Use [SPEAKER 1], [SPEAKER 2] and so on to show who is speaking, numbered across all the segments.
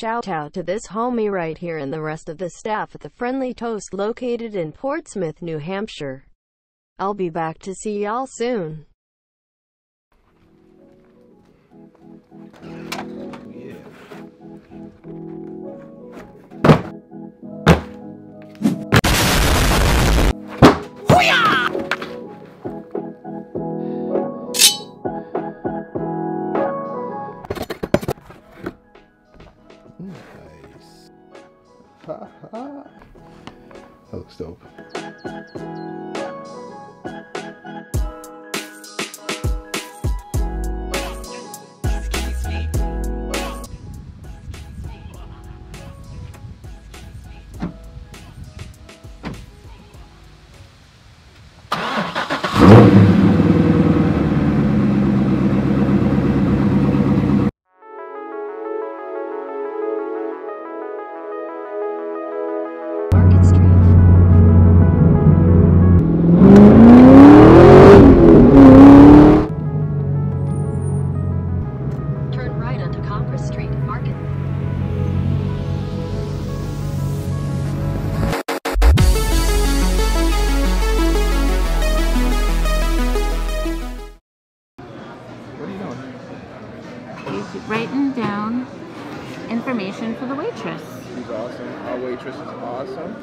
[SPEAKER 1] shout out to this homie right here and the rest of the staff at the Friendly Toast located in Portsmouth, New Hampshire. I'll be back to see y'all soon.
[SPEAKER 2] Nice.
[SPEAKER 3] Writing down information for the waitress.
[SPEAKER 2] She's awesome. Our waitress is awesome.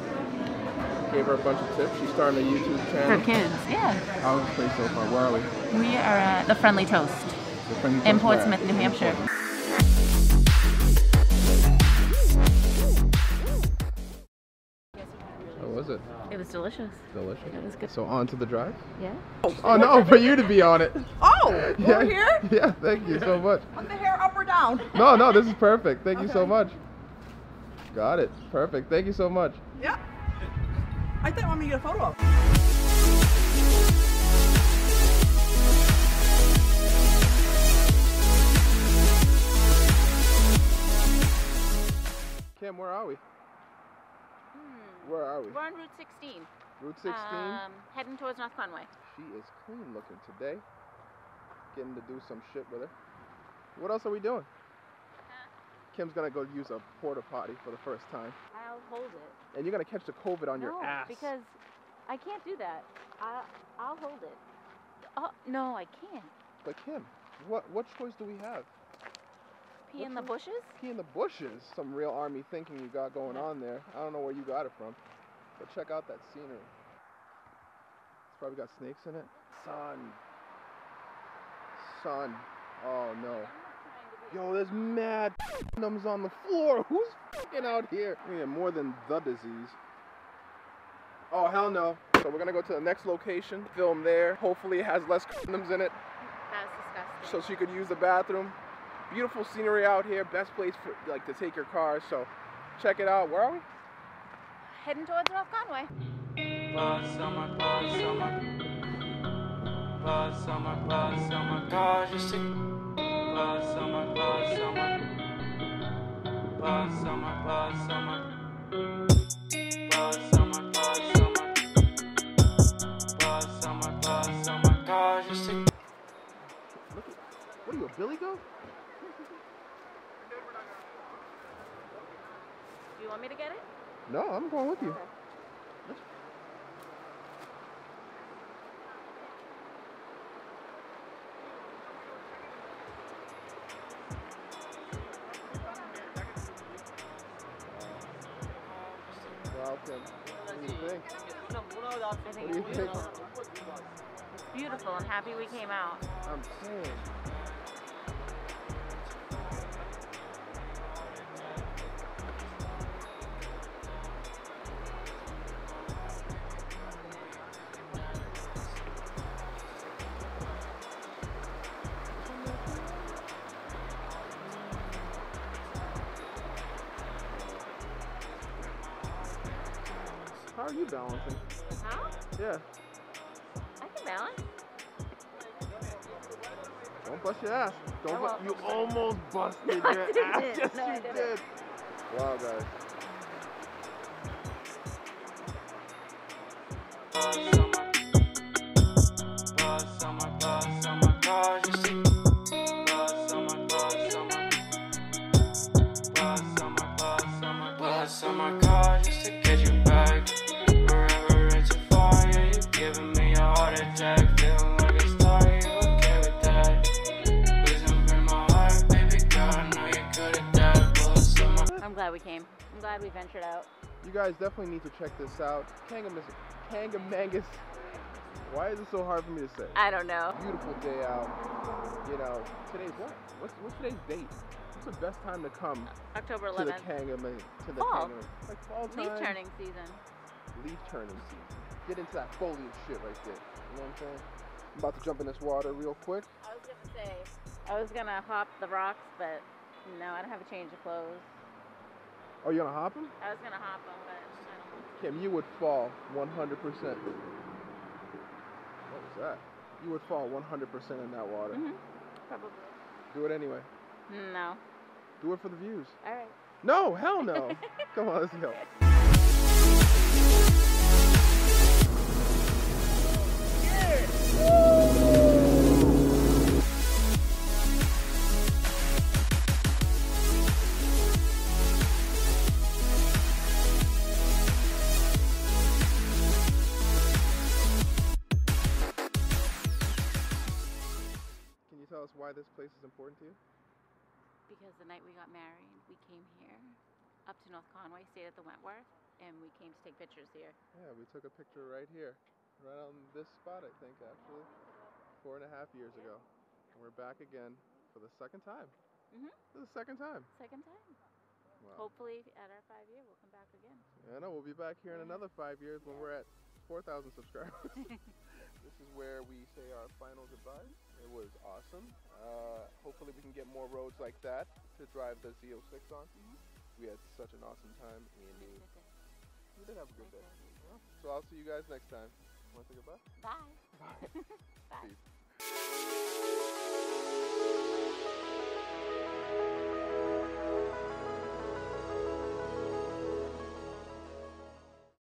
[SPEAKER 2] Gave her a bunch of tips. She's starting a YouTube channel.
[SPEAKER 3] For kids, yeah.
[SPEAKER 2] How's the place so far? Where are we?
[SPEAKER 3] We are at the Friendly Toast
[SPEAKER 2] The Friendly
[SPEAKER 3] in
[SPEAKER 2] Toast Bar.
[SPEAKER 3] Portsmouth, New Hampshire.
[SPEAKER 2] How was it?
[SPEAKER 3] It was delicious.
[SPEAKER 2] Delicious.
[SPEAKER 3] It was good.
[SPEAKER 2] So on to the drive?
[SPEAKER 3] Yeah.
[SPEAKER 2] Oh no, for you to be on it.
[SPEAKER 4] Oh,
[SPEAKER 2] Yeah.
[SPEAKER 4] over here?
[SPEAKER 2] Yeah, thank you so much.
[SPEAKER 4] Want the hair up or down?
[SPEAKER 2] No, no, this is perfect. Thank you so much. Got it. Perfect. Thank you so much.
[SPEAKER 4] Yeah. I thought you wanted me to get a photo of.
[SPEAKER 2] Kim, where are we? Where are we?
[SPEAKER 3] We're on Route 16.
[SPEAKER 2] Route 16.
[SPEAKER 3] Um, heading towards North Conway.
[SPEAKER 2] She is clean looking today. Getting to do some shit with her. What else are we doing? Kim's gonna go use a porta potty for the first time.
[SPEAKER 3] I'll hold it.
[SPEAKER 2] And you're gonna catch the COVID on
[SPEAKER 3] no,
[SPEAKER 2] your ass.
[SPEAKER 3] because I can't do that. I, I'll hold it. Oh, no, I can't.
[SPEAKER 2] But Kim, what what choice do we have?
[SPEAKER 3] Pee
[SPEAKER 2] What
[SPEAKER 3] in the bushes?
[SPEAKER 2] Pee in the bushes. Some real army thinking you got going on there. I don't know where you got it from. But check out that scenery. It's probably got snakes in it. Sun. Sun. Oh no. Yo, there's mad condoms on the floor. Who's fucking out here? Yeah, more than the disease. Oh hell no. So we're gonna go to the next location, film there. Hopefully it has less condoms in it,
[SPEAKER 3] That's disgusting.
[SPEAKER 2] so she could use the bathroom. Beautiful scenery out here. Best place for like to take your car. So check it out. Where are we?
[SPEAKER 3] Heading towards North Conway.
[SPEAKER 5] Buzz on my buzz on my buzz on my buzz on my car just to
[SPEAKER 2] Look at, what are you, a Billy Goat?
[SPEAKER 3] Do you want me to get it?
[SPEAKER 2] No, I'm going with you. Wow, What do you think?
[SPEAKER 3] I think
[SPEAKER 2] What do you
[SPEAKER 3] it's
[SPEAKER 2] think?
[SPEAKER 3] beautiful. It's beautiful. I'm happy we came out.
[SPEAKER 2] I'm saying. Are you balancing?
[SPEAKER 3] How?
[SPEAKER 2] Yeah.
[SPEAKER 3] I can balance.
[SPEAKER 2] Don't bust your ass. Don't bu- you almost busted
[SPEAKER 3] No, I
[SPEAKER 2] your ass. Yes,
[SPEAKER 3] No, I
[SPEAKER 2] you did. Wow, guys.
[SPEAKER 3] We came. I'm glad we ventured out.
[SPEAKER 2] You guys definitely need to check this out. Kangamis, Kangamangas. Why is it so hard for me to say?
[SPEAKER 3] I don't know.
[SPEAKER 2] Beautiful day out. You know, today's what? What's, what's today's date? What's the best time to come
[SPEAKER 3] October 11th.
[SPEAKER 2] to the
[SPEAKER 3] 11th.
[SPEAKER 2] Kangaman? To the
[SPEAKER 3] Fall.
[SPEAKER 2] Kangaman? Like fall time.
[SPEAKER 3] Leaf turning season.
[SPEAKER 2] Leaf turning season. Get into that foliage shit right there. You know what I'm saying? I'm about to jump in this water real quick.
[SPEAKER 3] I was gonna say. I was gonna hop the rocks, but no, I don't have a change of clothes.
[SPEAKER 2] Oh, you gonna hop him?
[SPEAKER 3] I was gonna hop them, but I don't.
[SPEAKER 2] Kim, you would fall 100%. What was that? You would fall 100% in that water.
[SPEAKER 3] Mhm. Probably.
[SPEAKER 2] Do it anyway.
[SPEAKER 3] No.
[SPEAKER 2] Do it for the views.
[SPEAKER 3] All right.
[SPEAKER 2] No, hell no. Come on, let's go. Can tell us why this place is important to you?
[SPEAKER 3] Because the night we got married, we came here up to North Conway, stayed at the Wentworth, and we came to take pictures here.
[SPEAKER 2] Yeah, we took a picture right here, right on this spot, I think, actually, four and a half years ago. And we're back again for the second time.
[SPEAKER 3] Mhm.
[SPEAKER 2] For the second time.
[SPEAKER 3] Second time.
[SPEAKER 2] Wow.
[SPEAKER 3] Hopefully, at our five year, we'll come back again.
[SPEAKER 2] Yeah, no, we'll be back here in another five years when we're at 4,000 subscribers. this is where we say our final goodbye. It was awesome. Uh, hopefully we can get more roads like that to drive the Z06 on.
[SPEAKER 3] Mm -hmm.
[SPEAKER 2] We had such an awesome time. And we, we did have a good day. Yeah. So I'll see you guys next time. Want to say goodbye?
[SPEAKER 3] Bye.
[SPEAKER 2] Bye.
[SPEAKER 3] Bye.